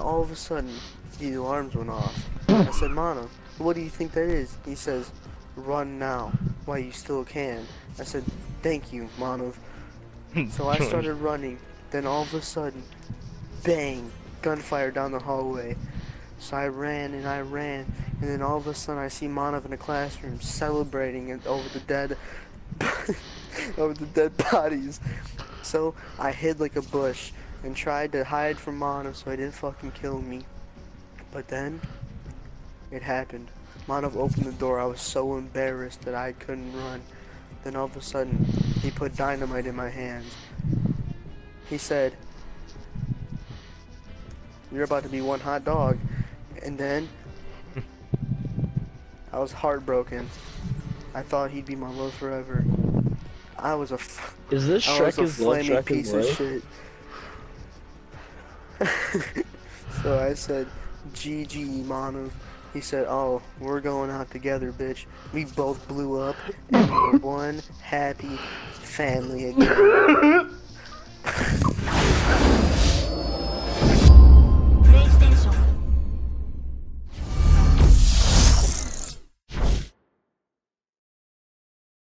all of a sudden, the alarms went off. I said, Mono, what do you think that is? He says, run now, while you still can. I said, thank you, Mono. So I started running. Then all of a sudden, bang, gunfire down the hallway. So I ran and I ran, and then all of a sudden I see Manav in the classroom celebrating it over the dead, over the dead bodies. So I hid like a bush and tried to hide from Manav so he didn't fucking kill me. But then, it happened. Manav opened the door. I was so embarrassed that I couldn't run. Then all of a sudden, he put dynamite in my hands. He said, You're about to be one hot dog. And then, I was heartbroken. I thought he'd be my love forever. I was a, f- Is this I was a flaming Shrek piece of shit. so I said, GG, Manu. He said, oh, we're going out together, bitch. We both blew up, and we're one happy family again.